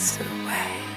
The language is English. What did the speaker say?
away.